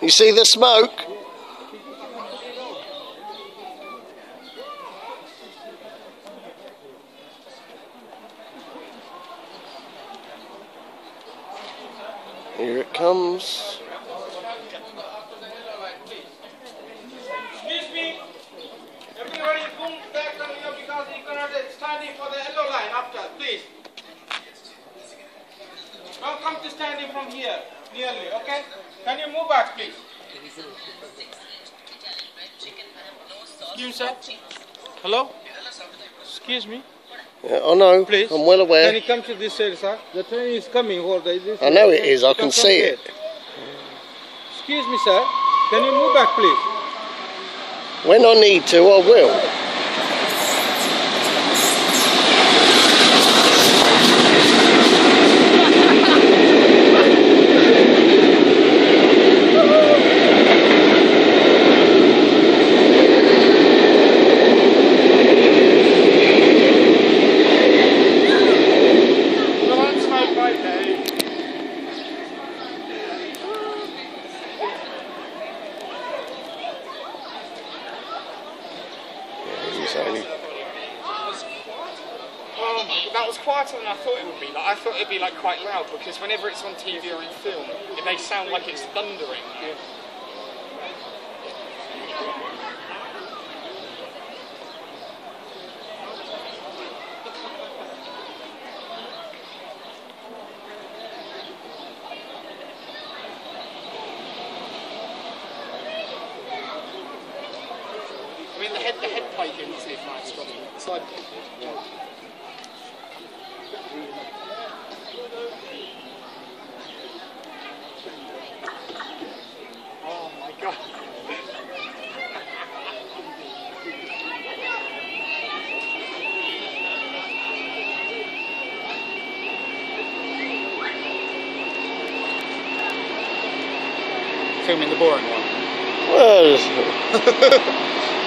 You see the smoke? Here it comes. Please. Don't come to standing from here, nearly, okay? Can you move back, please? Excuse me, sir. Hello? Excuse me. Yeah, I know. Please. I'm well aware. Can you come to this side, sir? The train is coming. The, this I know it is. I can see it. Excuse me, sir. Can you move back, please? When I need to, I will. Come on, smoke right there. Only- Um, that was quieter than I thought it would be. Like, I thought it'd be like quite loud because whenever it's on TV or in film, it may sound like it's thundering. I mean, the head, the head plate didn't seem nice, but the side. Oh my god. Filming the boring one. Well,